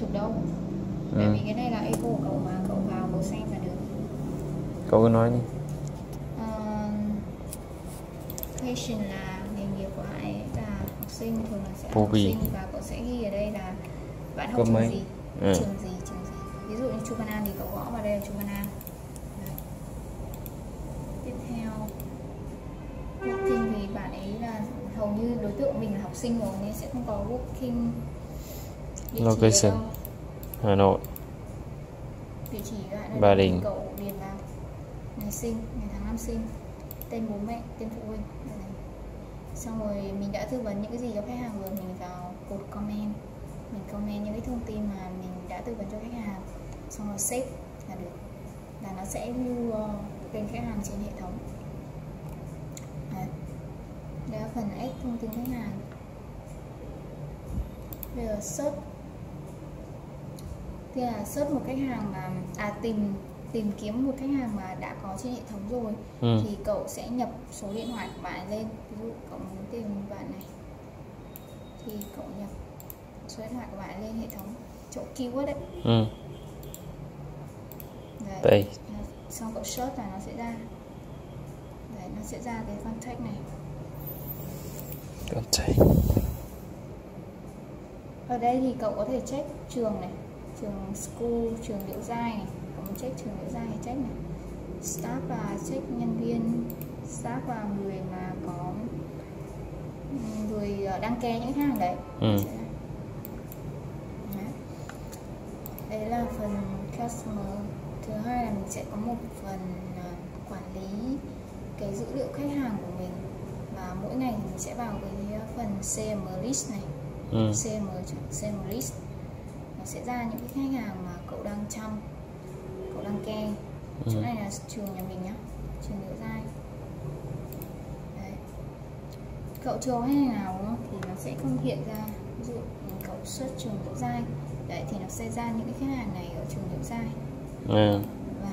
chụp đâu. Ừ. tại vì cái này là eco của cậu mà cậu vào cậu xem là được. Cậu cứ nói đi. Uh, patient là nghề nghiệp của ấy là học sinh thường là sẽ học sinh và cậu sẽ ghi ở đây là bạn học trường gì? Ừ. trường gì trường gì? Ví dụ như Chu Văn An thì cậu gõ vào đây là Chu Văn An Đấy. tiếp theo. Working thì bạn ấy là hầu như đối tượng mình là học sinh rồi nên sẽ không có working Location. Hà Nội. Địa chỉ Ba Đình. cậu điền vào ngày sinh ngày tháng năm sinh. Tên bố mẹ tên phụ huynh. Xong rồi mình đã tư vấn những cái gì cho khách hàng rồi mình vào cột comment. Mình comment những cái thông tin mà mình đã tư vấn cho khách hàng. Xong rồi save là được. Là nó sẽ lưu uh, kênh khách hàng trên hệ thống. Đấy. Là phần add thông tin khách hàng. Bây giờ search thì là search một khách hàng mà à tìm tìm kiếm một khách hàng mà đã có trên hệ thống rồi Ừ. thì cậu sẽ nhập số điện thoại của bạn lên. Ví dụ cậu muốn tìm bạn này thì cậu nhập số điện thoại của bạn lên hệ thống chỗ keyword đấy. Ừ. Đấy. đây xong cậu search là nó sẽ ra. Đấy nó sẽ ra cái contact này. Con trai ở đây thì cậu có thể check trường này trường school trường liễu giai này. Cậu muốn check trường liễu giai thì check này. Staff và check nhân viên staff và người mà có người ờ, đăng ký những hàng đấy. Ừ. Đấy. là phần customer. Thứ hai là mình sẽ có một phần ờ, quản lý cái dữ liệu khách hàng của mình. Và mỗi ngày mình sẽ vào cái phần CM list này. Ừ. CM CM list sẽ ra những cái khách hàng mà cậu đang chăm cậu đang ke Ừ. chỗ này là trường nhà mình nhá trường liễu giai. Đấy. Cậu khách hàng nào đúng không? Thì nó sẽ không hiện ra. Ví dụ cậu search trường liễu giai đấy thì nó sẽ ra những cái khách hàng này ở trường liễu giai. Ừ. và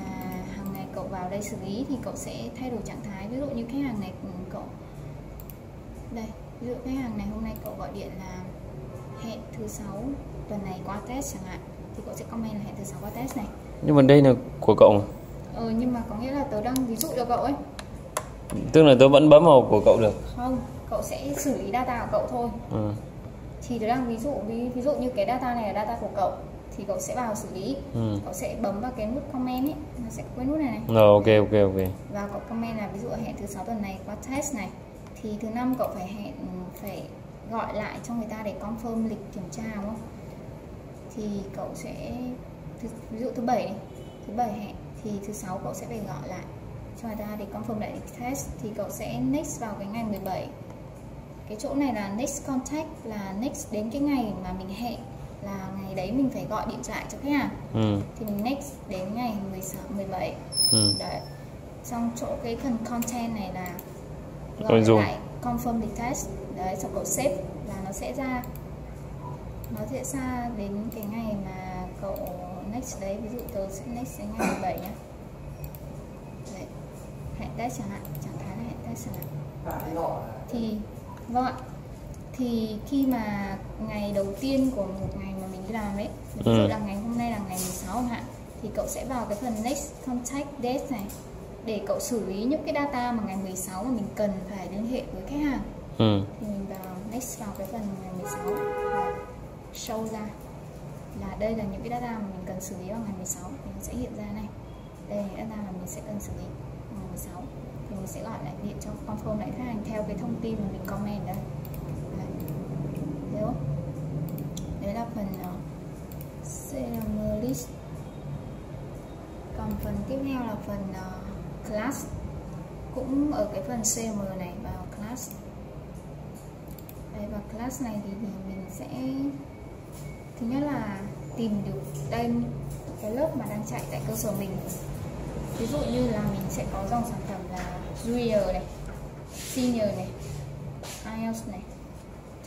hàng ngày cậu vào đây xử lý thì cậu sẽ thay đổi trạng thái. Ví dụ như khách hàng này ừ, cậu đây ví dụ khách hàng này hôm nay cậu gọi điện là hẹn thứ sáu. Tuần này qua test chẳng hạn. Thì cậu sẽ comment là hẹn thứ sáu qua test này. Nhưng mà đây là của cậu mà. Ờ nhưng mà có nghĩa là tớ đang ví dụ cho cậu ấy. Tức là tớ vẫn bấm vào của cậu được. Không cậu sẽ xử lý data của cậu thôi. Ừ. thì tớ đang ví dụ ví, ví dụ như cái data này là data của cậu. Thì cậu sẽ vào xử lý. Ừ. cậu sẽ bấm vào cái nút comment ấy. Nó sẽ có cái nút này này. Rồi ok ok ok. Và cậu comment là ví dụ hẹn thứ sáu tuần này qua test này. Thì thứ năm cậu phải hẹn phải gọi lại cho người ta để confirm lịch kiểm tra đúng không? Thì cậu sẽ ví dụ thứ bảy thứ bảy hẹn thì thứ sáu cậu sẽ phải gọi lại cho người ta để confirm lại lịch test. Thì cậu sẽ next vào cái ngày 17 cái chỗ này là next contact là next đến cái ngày mà mình hẹn là ngày đấy mình phải gọi điện thoại cho khách hàng. Ừ. thì mình next đến ngày 16 17 Ừ. đấy. Xong chỗ cái phần content này là gọi lại confirm the test đấy xong cậu save là nó sẽ ra nó sẽ ra đến cái ngày mà cậu next đấy ví dụ tớ sẽ next đến ngày 17 nhá đấy hẹn test chẳng hạn trạng thái là hẹn test chẳng hạn Đấy. thì vâng ạ thì khi mà ngày đầu tiên của một ngày mà mình đi làm đấy ví dụ Ừ. là ngày hôm nay là ngày 16 chẳng hạn thì cậu sẽ vào cái phần next contact date này để cậu xử lý những cái data mà ngày 16 mà mình cần phải liên hệ với khách hàng Ừ. thì mình vào next vào cái phần ngày 16 và show ra là đây là những cái data mà mình cần xử lý vào ngày 16 thì nó sẽ hiện ra này. Đây là data mà mình sẽ cần xử lý vào ngày 16 thì mình sẽ gọi lại điện cho confirm lại khách hàng theo cái thông tin mà mình comment đây. Đấy. Thấy không? đấy là phần uh, CRM list còn phần tiếp theo là phần uh, class. Cũng ở cái phần CM này vào class vào và class này thì, thì mình sẽ thứ nhất là tìm được tên cái lớp mà đang chạy tại cơ sở mình. Ví dụ như là mình sẽ có dòng sản phẩm là junior này senior này IELTS này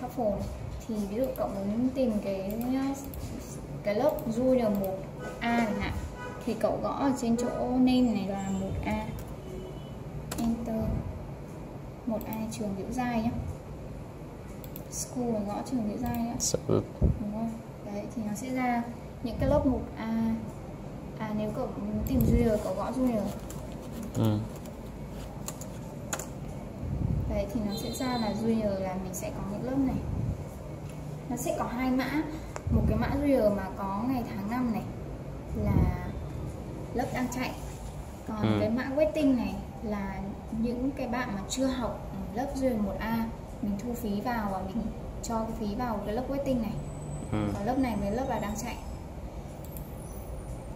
TOEFL này. Thì ví dụ cậu muốn tìm cái cái lớp junior 1A chẳng hạn thì cậu gõ ở trên chỗ name này là 1A enter. 1A trường Liễu Giai nhé school là gõ trường Liễu Giai nhé Sự đúng không đấy thì nó sẽ ra những cái lớp 1A à nếu cậu tìm Junior cậu gõ Junior ừ. đấy thì nó sẽ ra là Junior là mình sẽ có những lớp này. Nó sẽ có hai mã. Một cái mã Junior mà có ngày tháng năm này là lớp đang chạy. Còn Ừ. cái mã waiting này là những cái bạn mà chưa học lớp Junior 1A mình thu phí vào và mình cho cái phí vào cái lớp waiting này. Ừ. còn lớp này với lớp là đang chạy.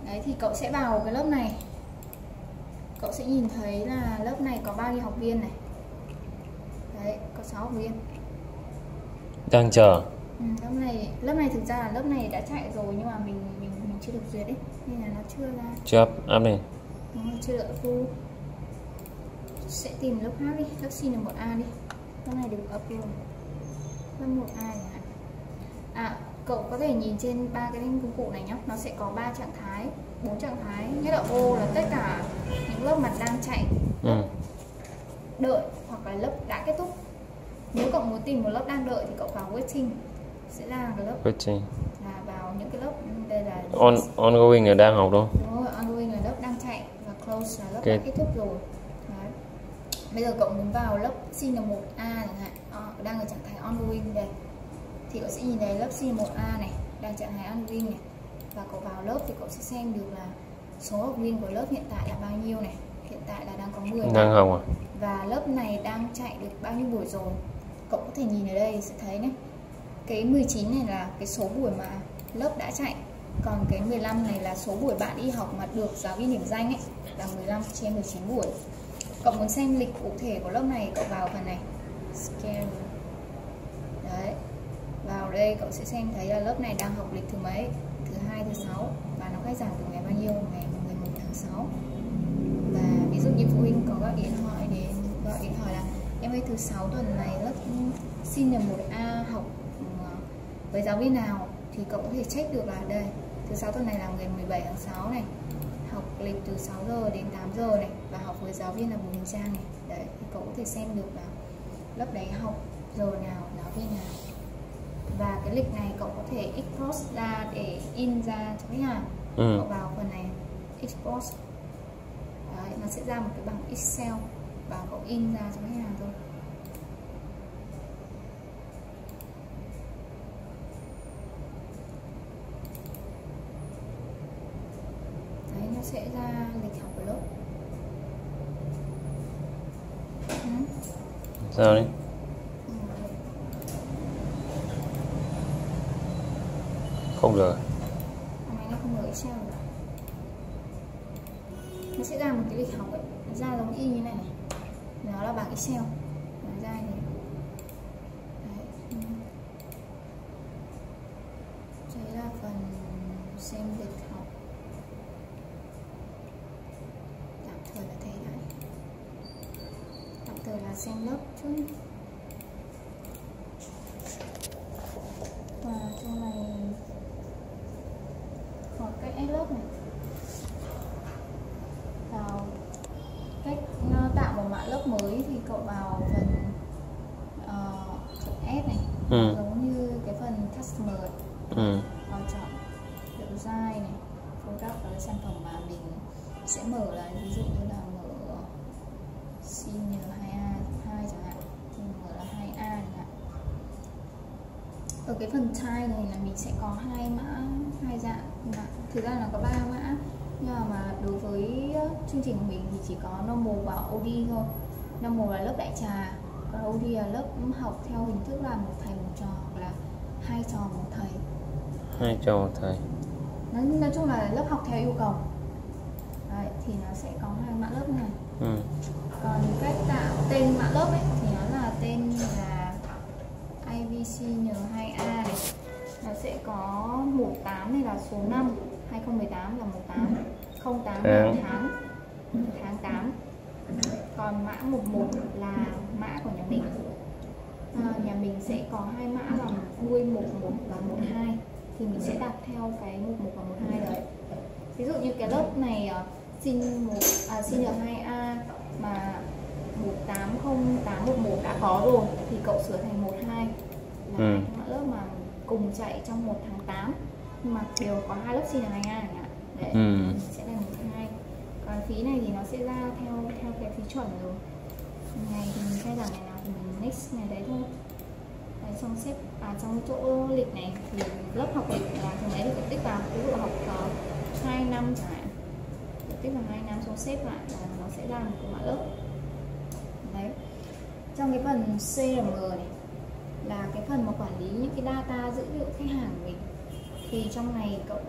Đấy thì cậu sẽ vào cái lớp này. Cậu sẽ nhìn thấy là lớp này có bao nhiêu học viên này. Đấy có 6 học viên. Đang chờ. Ừ, lớp này lớp này thực ra là lớp này đã chạy rồi nhưng mà mình mình mình chưa được duyệt ấy. Nên là nó chưa ra. Chưa up up lên nó chưa được approve sẽ tìm lớp khác đi lớp C là một A đi lớp này được approve lớp 1A chẳng hạn à? Cậu có thể nhìn trên ba cái công cụ này nhé nó sẽ có ba trạng thái bốn trạng thái. Nhất là O là tất cả những lớp mà đang chạy. Ừ. đợi hoặc là lớp đã kết thúc. Nếu cậu muốn tìm một lớp đang đợi thì cậu vào waiting. Sẽ ra cái lớp waiting. là vào những cái lớp đây là on ongoing là đang học đâu đúng rồi ongoing là lớp đang chạy và close là lớp Ok. đã kết thúc rồi. Bây giờ cậu muốn vào lớp sin là 1 a chẳng hạn. Ờ, đang ở trạng thái ongoing đây. Thì cậu sẽ nhìn thấy lớp sin 1 a này đang trạng thái ongoing này. Và cậu vào lớp thì cậu sẽ xem được là số học viên của lớp hiện tại là bao nhiêu này. Hiện tại là đang có 10 bạn đang học à? Và lớp này đang chạy được bao nhiêu buổi rồi? Cậu có thể nhìn ở đây sẽ thấy này. Cái 19 này là cái số buổi mà lớp đã chạy. Còn cái 15 này là số buổi bạn đi học mà được giáo viên điểm danh ấy là 15 trên 19 buổi cậu muốn xem lịch cụ thể của lớp này, cậu vào phần này. Scan đấy. Vào đây cậu sẽ xem thấy là lớp này đang học lịch thứ mấy? Thứ hai, thứ sáu. Và nó khai giảng từ ngày bao nhiêu? Ngày 11 tháng 6 và ví dụ như phụ huynh có gọi điện thoại đến, gọi điện hỏi là, em ơi, thứ sáu tuần này lớp xin nhờ một A học ờ, với giáo viên nào? Thì cậu có thể check được là đây, thứ sáu tuần này là ngày 17 tháng 6 này học lịch từ 6 giờ đến 8 giờ này và học với giáo viên là Bùi Đình Trang này. Đấy thì cậu có thể xem được là lớp đấy học giờ nào giáo viên nào. Và cái lịch này cậu có thể export ra để in ra cho khách hàng. Ừ. cậu vào phần này export. Đấy, nó sẽ ra một cái bảng Excel và cậu in ra cho khách hàng thôi đấy nó sẽ ra lịch học của lớp. Ừ. sao đấy? Ừ. không được Máy này không Excel được Nó sẽ ra một cái lịch học ấy. Nó ra giống y như này này. Nó là bảng Excel Nó ra như này Đấy. ừ. Đây là phần xem lịch học Tạm thời là thế đấy Tạm thời là xem lớp trước Và trong này có cái lớp này vào cách ờ, tạo một mã lớp mới thì cậu vào phần uh, chọn add này Ừ. giống như cái phần customer ấy. ừ. vào chọn độ dai này product cái sản phẩm mà mình sẽ mở là ví dụ như là ở cái phần type này là mình sẽ có hai mã hai dạng mã. thực ra là có ba mã. Nhưng mà, đối với ờ, chương trình của mình thì chỉ có normal và OD thôi. Normal là lớp đại trà còn OD là lớp học theo hình thức là một thầy một trò hoặc là hai trò một thầy. Hai cho một thầy. Nói, nói chung là lớp học theo yêu cầu. Đấy, thì nó sẽ có hai mã lớp này. Ừ. còn cách tạo tên mã lớp ấy ICN2A này. Nó sẽ có 18 này là số 5 2018 là 18 08 là tháng. tháng. 8 còn mã 11 là mã của nhà mình. À, nhà mình sẽ có hai mã là đuôi 11 và 12 thì mình sẽ đặt theo cái 11 và 12 đấy ví dụ như cái lớp này ờ, xin à, một à, xin 2A mà 180811 đã có rồi thì cậu sửa thành 12 là Ừ. mã lớp mà cùng chạy trong một tháng 8 nhưng mà đều có hai lớp senior 22 chẳng hạn đấy Ừ. mình sẽ là một hai. Còn phí này thì nó sẽ ra theo theo cái phí chuẩn rồi. Ngày thì mình khai giảng ngày nào thì mình next ngày đấy thôi. Đấy, trong xếp à trong chỗ lịch này thì lớp học lịch là thường đấy được tích vào. Ví dụ học uh, 2 năm chẳng hạn. Tích vào 2 năm xong xếp lại là nó sẽ ra một cái mã lớp. Đấy. Trong cái phần CRM này là cái phần mà quản lý những cái data dữ liệu khách hàng của mình. Thì trong này cậu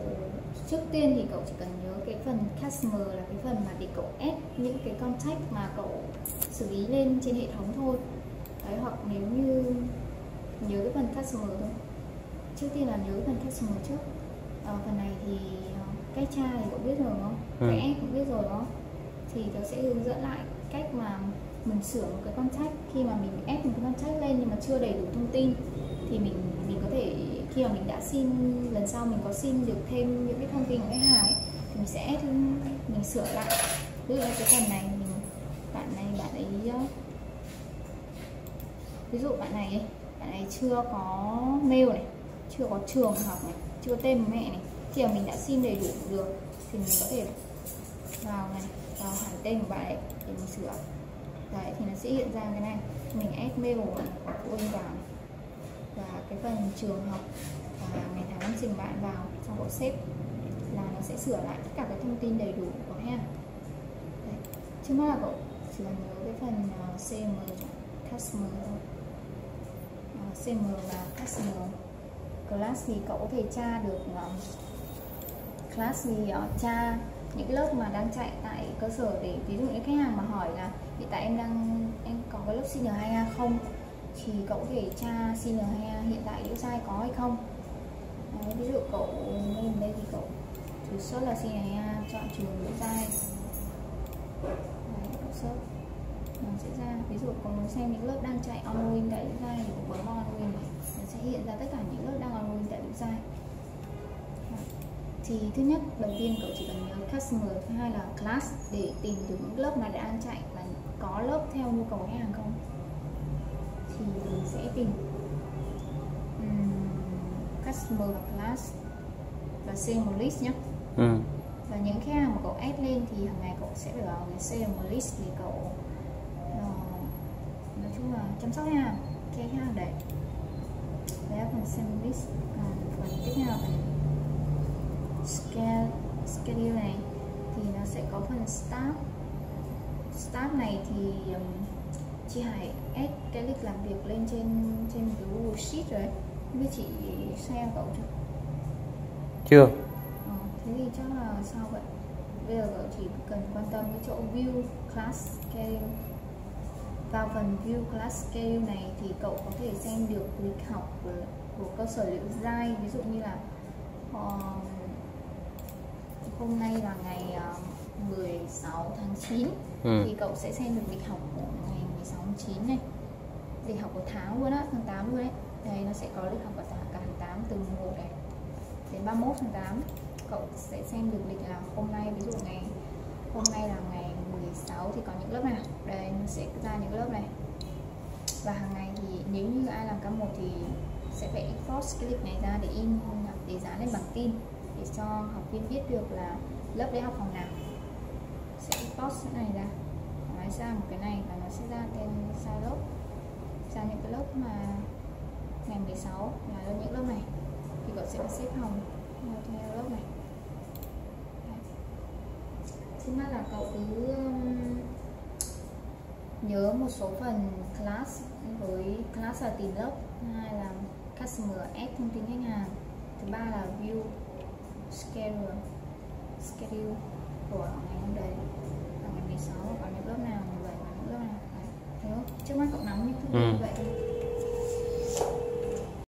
trước tiên thì cậu chỉ cần nhớ cái phần customer là cái phần mà để cậu add những cái contact mà cậu xử lý lên trên hệ thống thôi. Đấy hoặc nếu như nhớ cái phần customer thôi. Trước tiên là nhớ cái phần customer trước. Ờ, phần này thì ờ, cách tra thì cậu biết rồi đúng không? Ừ. cái add cũng biết rồi không? Thì tớ sẽ hướng dẫn lại cách mà mình sửa một cái contact khi mà mình ép một cái contact lên nhưng mà chưa đầy đủ thông tin, thì mình mình có thể, khi mà mình đã xin, lần sau mình có xin được thêm những cái thông tin của khách hàng ấy, thì mình sẽ mình sửa lại. Ví dụ cái phần này, mình, bạn này, bạn ấy ví dụ bạn này bạn này chưa có mail này, chưa có trường học này, chưa có tên mẹ này. Khi mà mình đã xin đầy đủ được, thì mình có thể vào này, vào hẳn tên của bạn ấy để mình sửa đấy thì nó sẽ hiện ra cái này mình add mail của phụ huynh vào và cái phần trường học và ngày tháng năm sinh bạn vào trong bộ xếp là nó sẽ sửa lại tất cả cái thông tin đầy đủ của em. đấy. trước mắt là cậu chỉ cần nhớ cái phần à, uh, CM customer thôi à, uh, CM và customer class thì cậu có thể tra được à, class thì uh, tra những cái lớp mà đang chạy tại cơ sở để ví dụ những khách hàng mà hỏi là hiện tại em đang em có cái lớp senior 2A không? Thì cậu có thể tra senior 2A hiện tại liễu sai có hay không? Đấy, ví dụ cậu lên đây thì cậu thử search là senior 2A chọn trường liễu sai, Đấy, cậu search. Nó sẽ ra ví dụ có muốn xem những lớp đang chạy online tại liễu sai thì cậu bấm vào này nó sẽ hiện ra tất cả những lớp đang online tại liễu sai thì thứ nhất đầu tiên cậu chỉ cần nhớ customer thứ hai là class để tìm được những lớp mà đang chạy và có lớp theo nhu cầu của khách hàng không? Thì mình sẽ tìm um, customer và class và xem một list nhé ừ. và những khách hàng mà cậu add lên thì hàng ngày cậu sẽ phải vào cái CRM list để cậu ờ, nói chung là chăm sóc khách hàng cái khách hàng đấy đấy là phần CRM list. Còn phần tiếp theo. là scale schedule này thì nó sẽ có phần start start này thì um, chị Hải add cái lịch làm việc lên trên trên cái Google Sheet rồi. Không biết chị share cậu chưa? Chưa. Ờ, thế thì chắc là sao vậy? Bây giờ cậu chỉ cần quan tâm cái chỗ view class schedule. Vào phần view class schedule này thì cậu có thể xem được lịch học của, của cơ sở liệu giai ví dụ như là ờ, hôm nay là ngày ờ, 16 tháng 9 ừ. thì cậu sẽ xem được lịch học của ngày 16 tháng 9 này. Lịch học của tháng luôn á tháng 8 luôn đấy đây nó sẽ có lịch học của cả cả tháng 8 từ mùng 1 này đến 31 tháng 8 cậu sẽ xem được lịch là hôm nay ví dụ ngày hôm nay là ngày 16 thì có những lớp nào? Đây nó sẽ ra những lớp này. Và hàng ngày thì nếu như ai làm K1 thì sẽ phải export cái lịch này ra để in để dán lên bảng tin để cho học viên biết được là lớp đấy học phòng nào. Sẽ post cái này ra nói ra một cái này và nó sẽ ra tên sao lớp. Ra những cái lớp mà ngày 16 là những lớp này thì cậu sẽ xếp hồng theo, lớp này. Thứ Trước mắt là cậu cứ um, nhớ một số phần class với class là tìm lớp. Thứ hai là customer add thông tin khách hàng. Thứ ba là view schedule schedule của ngày hôm đấy là ngày 16 có những lớp nào 17 có những lớp nào đấy. Thôi. trước mắt cậu nắm những thông tin Ừ. như vậy